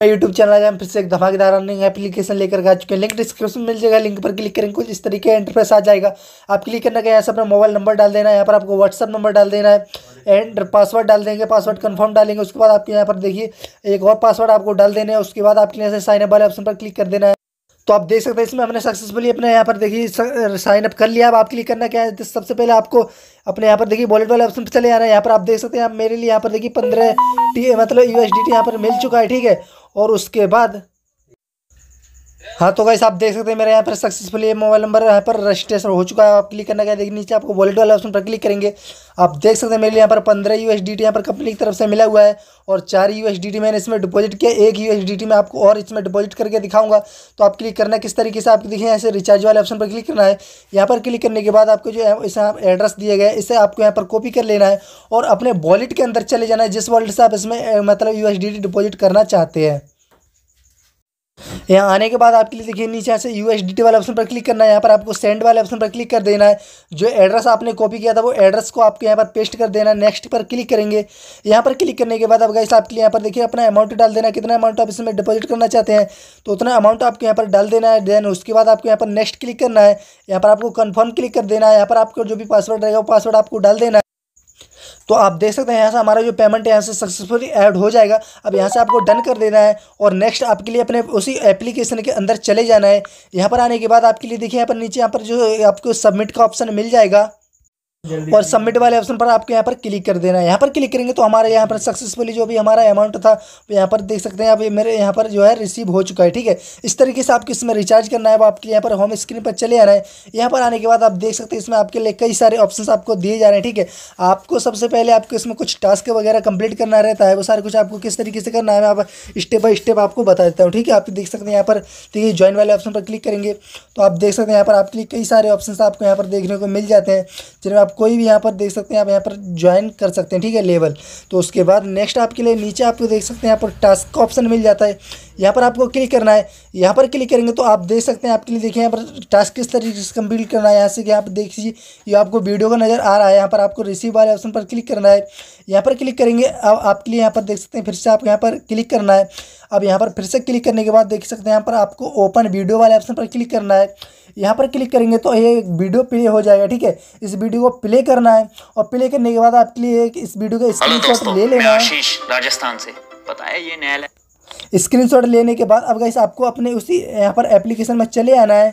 YouTube channel है फिर से एक धमाकेदार अर्निंग एप्लीकेशन लेकर आ चुके हैं। लिंक डिस्क्रिप्शन मिल जाएगा। लिंक पर क्लिक करेंगे कुछ इस तरीके का इंटरफेस आ जाएगा। आप क्लिक करना क्या यहाँ से अपना मोबाइल नंबर डाल देना है। यहाँ पर आपको व्हाट्सअप नंबर डाल देना है एंड पासवर्ड डाल देंगे। पासवर्ड कन्फर्म डालेंगे। उसके बाद आपके यहाँ पर देखिए, एक और पासवर्ड आपको डाल देना है। उसके बाद आपके यहाँ से साइन अप वाले ऑप्शन पर क्लिक कर देना है। तो आप देख सकते हैं, इसमें हमने सक्सेसफुली अपने यहाँ पर देखिए साइन अप कर लिया। अब आप क्लिक करना क्या है सबसे पहले आपको अपने यहाँ पर देखिए वॉलेट वाले ऑप्शन पर चले आना है। यहाँ पर आप देख सकते हैं मेरे लिए यहाँ पर देखिए पंद्रह टी मतलब यू एस डी टी यहाँ पर मिल चुका है, ठीक है। और उसके बाद हाँ तो गाइस आप देख सकते हैं मेरे यहाँ पर सक्सेसफुली मोबाइल नंबर यहाँ पर रजिस्ट्रेशन हो चुका है। आप क्लिक करना क्या देखिए नीचे आपको वॉलेट वाले ऑप्शन पर क्लिक करेंगे। आप देख सकते हैं मेरे लिए यहाँ पर पंद्रह यू एस यहाँ पर कंपनी की तरफ़ से मिला हुआ है और चार यू एस मैंने इसमें डिपॉजिट किया। एक यू एस में आपको और इसमें डिपॉजिट करके दिखाऊँगा। तो आप क्लिक करना किस तरीके से आपको दिखे, ऐसे रिचार्ज वाले ऑप्शन पर क्लिक करना है। यहाँ पर क्लिक करने के बाद आपको जो है आप एड्रेस दिए गए इसे आपको यहाँ पर कॉपी कर लेना है और अपने वॉलेट के अंदर चले जाना है। जिस वॉलेट से आप इसमें मतलब U S D T deposit करना चाहते हैं। यहाँ आने के बाद आपके लिए देखिए, नीचे से यू वाले ऑप्शन पर क्लिक करना है। यहाँ पर आपको सेंड वाले ऑप्शन पर क्लिक कर देना है। जो एड्रेस आपने कॉपी किया था, वो एड्रेस को आपके यहाँ पर पेस्ट कर देना है। नेक्स्ट पर क्लिक करेंगे। यहाँ पर क्लिक करने के बाद अब गैस आपके लिए यहाँ पर देखिए, अपना अमाउंट डाल देना कितना अमाउंट आप इसमें डिपॉजिट करना चाहते हैं तो उतना अमाउंट आपको यहाँ पर डाल देना है। देन उसके बाद आपको यहाँ पर नेक्स्ट क्लिक करना है। यहाँ पर आपको कन्फर्म क्लिक कर देना है। यहाँ पर आपको जो भी पासवर्ड रहेगा, वो पासवर्ड आपको डाल देना है। तो आप देख सकते हैं यहाँ से हमारा जो पेमेंट है यहाँ से सक्सेसफुली ऐड हो जाएगा। अब यहाँ से आपको डन कर देना है और नेक्स्ट आपके लिए अपने उसी एप्लीकेशन के अंदर चले जाना है। यहाँ पर आने के बाद आपके लिए देखिए यहाँ पर नीचे यहाँ पर जो आपको सबमिट का ऑप्शन मिल जाएगा। और सबमिट वाले ऑप्शन पर आपको यहाँ पर क्लिक कर देना है। यहाँ पर क्लिक करेंगे तो हमारे यहाँ पर सक्सेसफुली जो भी हमारा अमाउंट था यहाँ पर देख सकते हैं आप मेरे यहाँ पर जो है रिसीव हो चुका है ठीक है? इस तरीके से आपको इसमें रिचार्ज करना है। वो आपके यहाँ पर होम स्क्रीन पर चले आना है। यहाँ पर आने के बाद आप देख सकते हैं इसमें आपके लिए कई सारे ऑप्शन आपको दिए जा रहे हैं ठीक है? आपको सबसे पहले आपको इसमें कुछ टास्क वगैरह कंप्लीट करना रहता है। वो सारे कुछ आपको किस तरीके से करना है मैं आप स्टेप बाई स्टेप आपको बता देता हूँ ठीक है? आप देख सकते हैं यहाँ पर देखिए ज्वाइन वाले ऑप्शन पर क्लिक करेंगे। तो आप देख सकते हैं यहाँ पर आपके लिए कई सारे ऑप्शन आपको यहाँ पर देखने को मिल जाते हैं। जिनमें आप कोई भी यहाँ पर देख सकते हैं आप यहाँ पर ज्वाइन कर सकते हैं ठीक है लेवल तो उसके बाद नेक्स्ट आपके लिए नीचे आपको देख सकते हैं यहाँ पर टास्क का ऑप्शन मिल जाता है यहाँ पर आपको क्लिक करना है यहाँ पर क्लिक करेंगे तो आप देख सकते हैं आपके लिए देखिए यहाँ पर टास्क किस तरीके से कंप्लीट करना है यहाँ से कि आप देख लीजिए ये आपको वीडियो का नज़र आ रहा है यहाँ पर आपको रिसीव वाले ऑप्शन पर क्लिक करना है यहाँ पर क्लिक करेंगे अब आपके लिए यहाँ पर देख सकते हैं फिर से आपको यहाँ पर क्लिक करना है अब यहाँ पर फिर से क्लिक करने के बाद देख सकते हैं यहाँ पर आपको ओपन वीडियो वाले ऑप्शन पर क्लिक करना है यहाँ पर क्लिक करेंगे तो ये वीडियो प्ले हो जाएगा ठीक है? इस वीडियो को प्ले करना है और प्ले करने के बाद आपके लिए इस वीडियो का स्क्रीनशॉट ले लेना है। राजस्थान से। पता है ये नया स्क्रीनशॉट लेने के बाद अब गाइस आपको अपने उसी यहाँ पर एप्लीकेशन में चले आना है।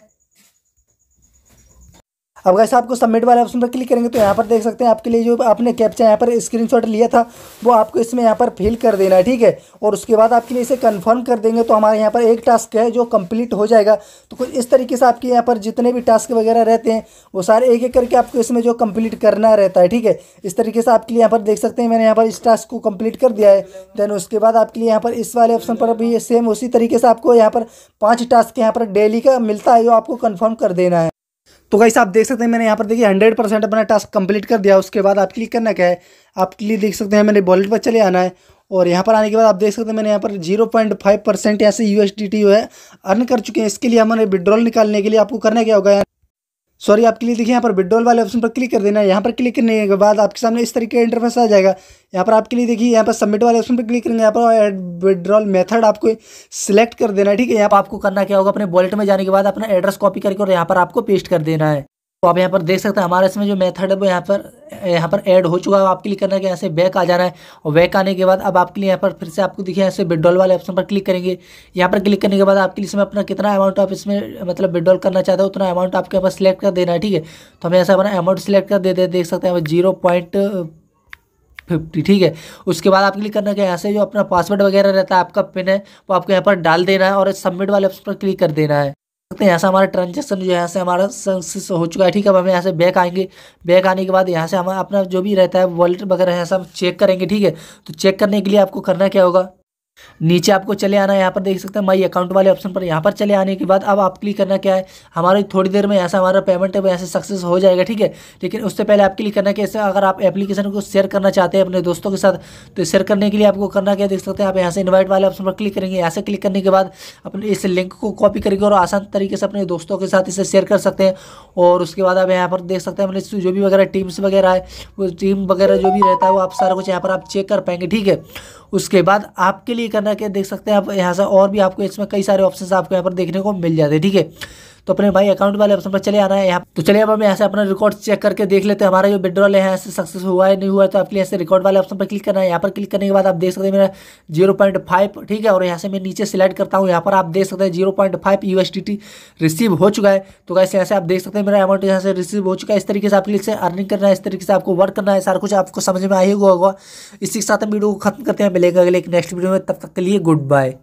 अब वैसे आपको सबमिट वाले ऑप्शन पर क्लिक करेंगे तो यहाँ पर देख सकते हैं आपके लिए जो आपने कैप्चा यहाँ पर स्क्रीनशॉट लिया था वो आपको इसमें यहाँ पर फिल कर देना है ठीक है और उसके बाद आपके लिए इसे कन्फर्म कर देंगे तो हमारे यहाँ पर एक टास्क है जो कंप्लीट हो जाएगा तो कुछ इस तरीके से आपके यहाँ पर जितने भी टास्क वगैरह रहते हैं वो सारे एक एक करके आपको इसमें जो कंप्लीट करना रहता है ठीक है इस तरीके से आपके लिए यहाँ पर देख सकते हैं मैंने यहाँ पर इस टास्क को कंप्लीट कर दिया है देन उसके बाद आपके लिए यहाँ पर इस वाले ऑप्शन पर भी सेम उसी तरीके से आपको यहाँ पर पाँच टास्क यहाँ पर डेली का मिलता है जो आपको कन्फर्म कर देना है तो गाइस आप देख सकते हैं, मैंने यहाँ पर देखिए हंड्रेड परसेंट अपना टास्क कंप्लीट कर दिया। उसके बाद आप क्लिक करना क्या है? आपके लिए देख सकते हैं, मैंने वॉलेट पर चले आना है। और यहाँ पर आने के बाद आप देख सकते हैं, मैंने यहाँ पर ज़ीरो पॉइंट फाइव परसेंट यहाँ से यू एस डी जो है अर्न कर चुके हैं। इसके लिए हमारे विड्रॉल निकालने के लिए आपको करना क्या होगा? सॉरी आपके लिए देखिए, यहाँ पर विड्रॉल वाले ऑप्शन पर क्लिक कर देना है। यहाँ पर क्लिक करने के बाद आपके सामने इस तरीके का इंटरफेस आ जाएगा। यहाँ पर आपके लिए देखिए, यहाँ पर सबमिट वाले ऑप्शन पर क्लिक करेंगे। यहाँ पर विड्रॉल मेथड आपको सिलेक्ट कर देना है, ठीक है? यहाँ पर आपको करना क्या होगा? अपने वॉलेट में जाने के बाद अपना एड्रेस कॉपी करके और यहाँ पर आपको पेस्ट कर देना है। तो आप यहाँ पर देख सकते हैं, हमारे इसमें जो मेथड है वो यहाँ पर यहाँ पर ऐड हो चुका है। आपके लिए करना है कि यहाँ से बैक आ जाना है। और बैक आने के बाद अब आपके लिए यहाँ पर फिर से आपको देखिए यहाँ से विड्रॉल वाले ऑप्शन पर क्लिक करेंगे। यहाँ पर क्लिक करने के बाद आपके लिए इसमें अपना कितना अमाउंट आप इसमें मतलब विड्रॉल करना चाहते हो, उतना अमाउंट आपके यहाँ पर सिलेक्ट कर देना है, ठीक है? तो हम ऐसा अपना अमाउंट सिलेक्ट कर देते देख सकते हैं ज़ीरो पॉइंट फिफ्टी ठीक है? उसके बाद आपके लिए करना क्या यहाँ से जो अपना पासवर्ड वगैरह रहता है, आपका पिन है, वो आपको यहाँ पर डाल देना है और सबमिट वाले ऑप्शन पर क्लिक कर देना है। सकते हैं। यहाँ से हमारा ट्रांजेक्शन जो यहाँ से हमारा सक्सेस हो चुका है। ठीक है, अब हम यहाँ से बैक आएँगे। बैक आने के बाद यहाँ से हम अपना जो भी रहता है वॉलेट वगैरह, यहाँ से हम चेक करेंगे। ठीक है तो चेक करने के लिए आपको करना क्या होगा? नीचे आपको चले आना है, यहाँ पर देख सकते हैं माई अकाउंट वाले ऑप्शन पर यहाँ पर चले आने के बाद अब आप क्लिक करना क्या है? हमारी थोड़ी देर में ऐसा हमारा पेमेंट है, वो ऐसे सक्सेस हो जाएगा, ठीक है? लेकिन उससे पहले आप क्लिक करना कैसे अगर आप एप्लीकेशन को शेयर करना चाहते हैं अपने दोस्तों के साथ तो शेयर करने के लिए आपको करना क्या देख सकते हैं, आप यहाँ से इन्वाइट वाले ऑप्शन पर क्लिक करेंगे। यहाँ से क्लिक करने के बाद अपने इस लिंक को कॉपी करेंगे और आसान तरीके से अपने दोस्तों के साथ इसे शेयर कर सकते हैं। और उसके बाद आप यहाँ पर देख सकते हैं, अपने जो भी वगैरह टीम्स वगैरह है, वो टीम वगैरह जो भी रहता है, वो आप सारा कुछ यहाँ पर आप चेक कर पाएँगे, ठीक है? उसके बाद आपके लिए करना क्या देख सकते हैं आप, यहाँ से और भी आपको इसमें कई सारे ऑप्शन आपको यहाँ पर देखने को मिल जाते हैं, ठीक है? तो अपने भाई अकाउंट वाले ऑप्शन पर चले आना है यहाँ। तो चलिए अब हम यहाँ से अपना रिकॉर्ड चेक करके देख लेते हैं। हमारा जो विड्रॉल है यहाँ से सक्सेस हुआ है, नहीं हुआ है तो आपके लिए ऐसे रिकॉर्ड वाले ऑप्शन पर क्लिक करना है। यहाँ पर क्लिक करने के बाद आप देख सकते हैं मेरा ज़ीरो पॉइंट फाइव ठीक है? और यहाँ से मैं नीचे सिलेक्ट करता हूँ। यहाँ पर आप देख सकते हैं zero point five U S T T receive हो चुका है। तो कैसे यहाँ से आप देख सकते हैं मेरा अमाउंट यहाँ से रिसीव हो चुका है। इस तरीके से आपके लिए अर्निंग करना है, इस तरीके से आपको वर्क करना है, सारा कुछ आपको समझ में आएगा होगा। इसी के साथ हम वीडियो को खत्म करते हैं। मिलेगा अगले एक नेक्स्ट वीडियो में। तब तक के लिए गुड बाय